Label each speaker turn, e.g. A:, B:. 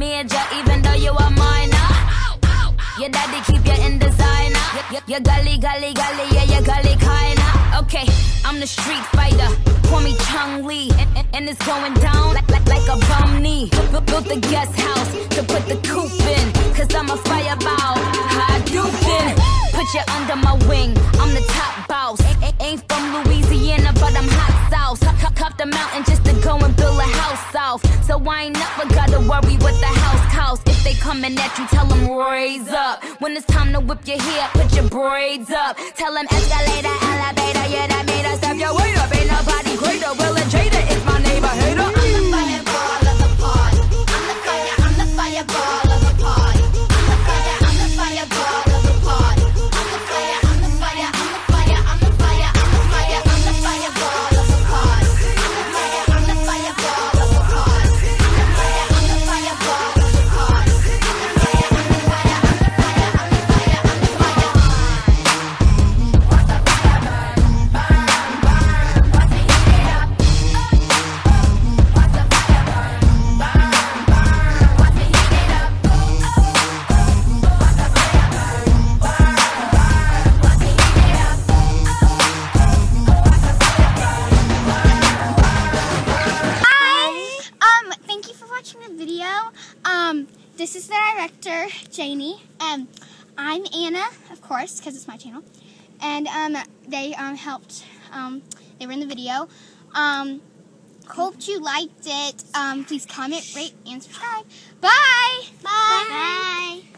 A: ya, even though you a minor. Your daddy keep you in designer. You, you gully, gully, gully, yeah, you gully kinda. Okay, I'm the street fighter. Call me Chun-Li, and, it's going down like, like, a bum knee. Built, the guest house to put the coop in, cause I'm a fireball. Hadouken, put you under my wing. I'm the top boss. Ain't from Louisiana, but I'm hot So I ain't never gotta worry what the house costs. If they coming at you, tell them raise up. When it's time to whip your hair, put your braids up. Tell them escalator,
B: Um, this is the director, Janie. Um, I'm Anna, of course, because it's my channel. And um, they um, helped, um, they were in the video. Um, hope you liked it. Um, please comment, rate, and subscribe. Bye! Bye! Bye! Bye.